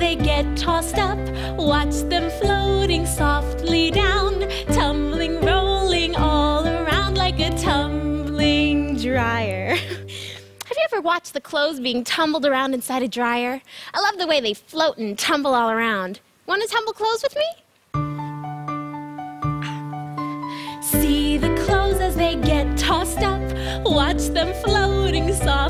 they get tossed up. Watch them floating softly down, tumbling, rolling all around like a tumbling dryer. Have you ever watched the clothes being tumbled around inside a dryer? I love the way they float and tumble all around. Want to tumble clothes with me? See the clothes as they get tossed up. Watch them floating softly